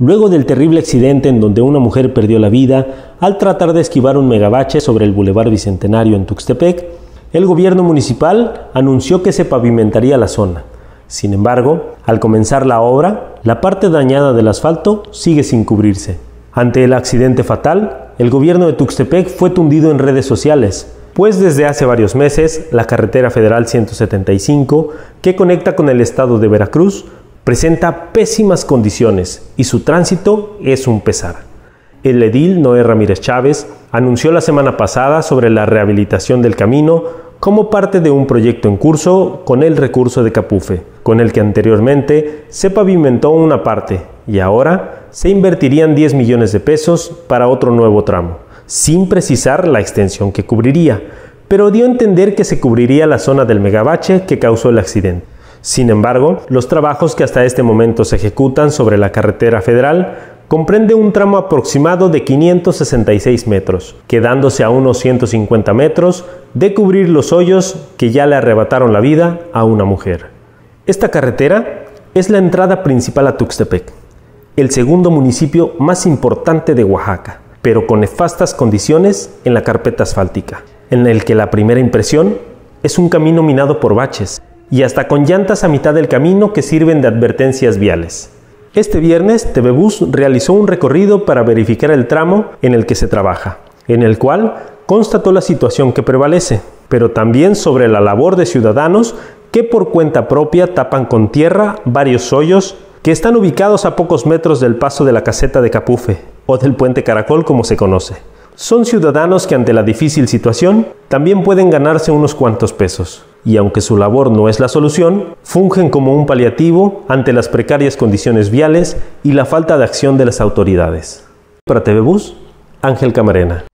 luego del terrible accidente en donde una mujer perdió la vida al tratar de esquivar un megabache sobre el Boulevard Bicentenario en Tuxtepec, el gobierno municipal anunció que se pavimentaría la zona. Sin embargo, al comenzar la obra, la parte dañada del asfalto sigue sin cubrirse. Ante el accidente fatal, el gobierno de Tuxtepec fue tundido en redes sociales, pues desde hace varios meses la carretera federal 175, que conecta con el estado de Veracruz, presenta pésimas condiciones y su tránsito es un pesar. El edil Noé Ramírez Chávez anunció la semana pasada sobre la rehabilitación del camino como parte de un proyecto en curso con el recurso de Capufe, con el que anteriormente se pavimentó una parte y ahora se invertirían 10 millones de pesos para otro nuevo tramo, sin precisar la extensión que cubriría, pero dio a entender que se cubriría la zona del megabache que causó el accidente. Sin embargo, los trabajos que hasta este momento se ejecutan sobre la carretera federal comprende un tramo aproximado de 566 metros, quedándose a unos 150 metros de cubrir los hoyos que ya le arrebataron la vida a una mujer. Esta carretera es la entrada principal a Tuxtepec, el segundo municipio más importante de Oaxaca, pero con nefastas condiciones en la carpeta asfáltica, en el que la primera impresión es un camino minado por baches y hasta con llantas a mitad del camino que sirven de advertencias viales. Este viernes TV Bus realizó un recorrido para verificar el tramo en el que se trabaja, en el cual constató la situación que prevalece, pero también sobre la labor de ciudadanos que por cuenta propia tapan con tierra varios hoyos que están ubicados a pocos metros del paso de la caseta de Capufe, o del puente Caracol como se conoce. Son ciudadanos que ante la difícil situación también pueden ganarse unos cuantos pesos, y aunque su labor no es la solución, fungen como un paliativo ante las precarias condiciones viales y la falta de acción de las autoridades. Para TV Bus, Ángel Camarena.